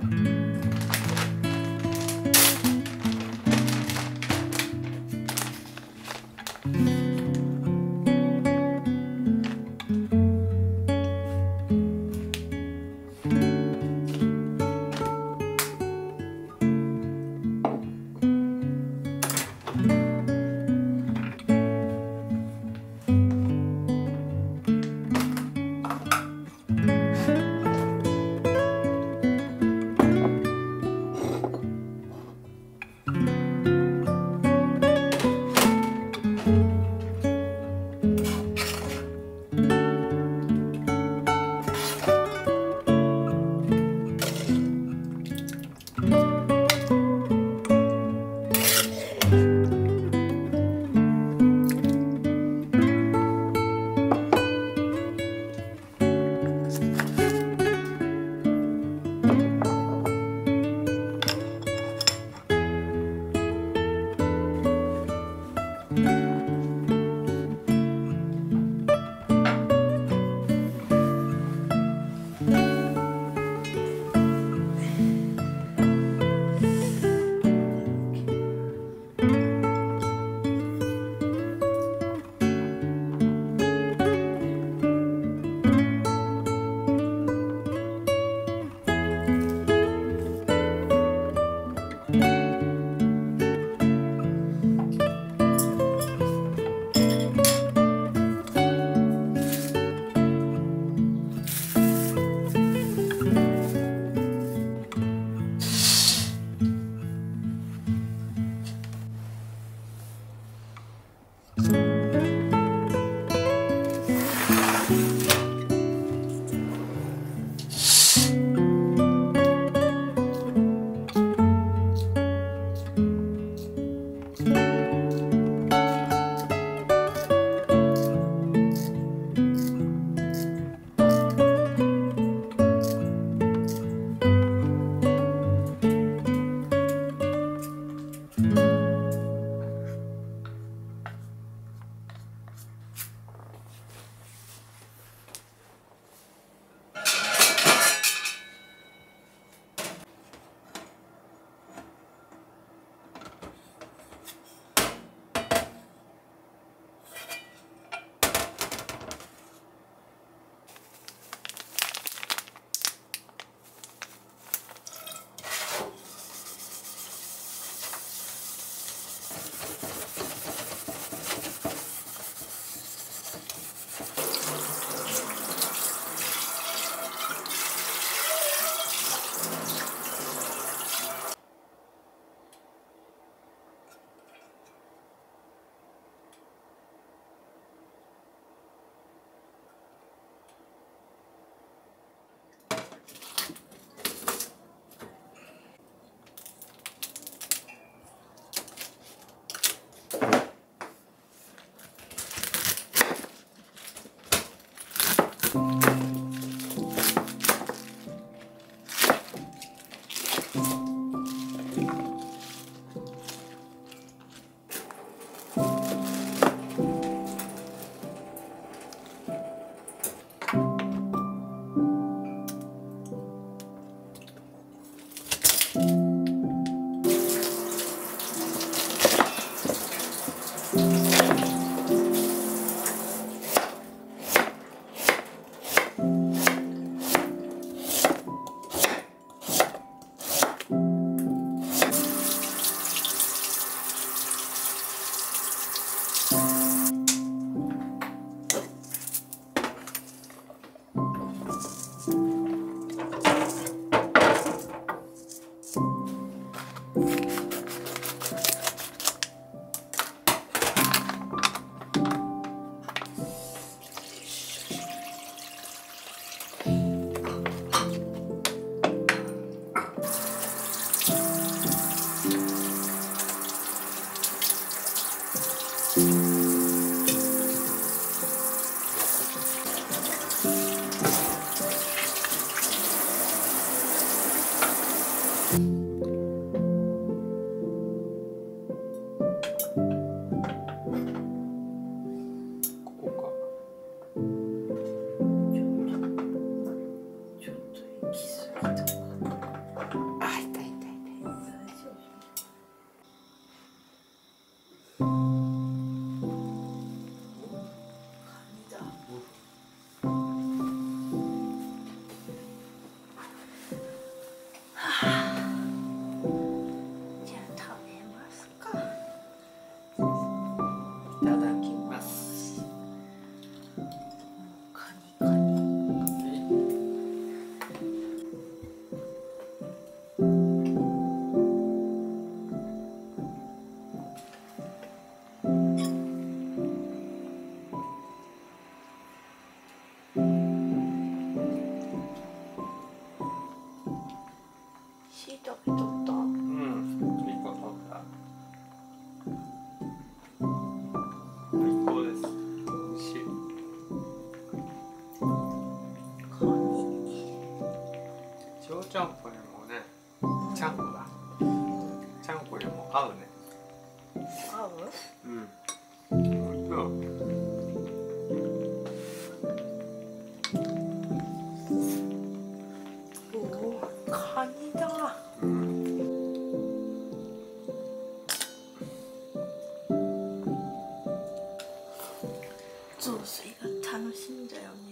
thank mm -hmm. you ゃんこにもねちゃんこだ。ちゃんこにも合うね。合う？うん、う、雑炊が楽しみだよね。